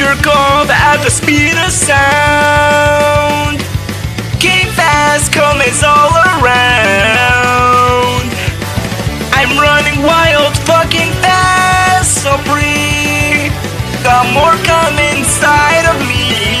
circle at the speed of sound. came fast, comments all around. I'm running wild, fucking fast, so free. Got more come inside of me.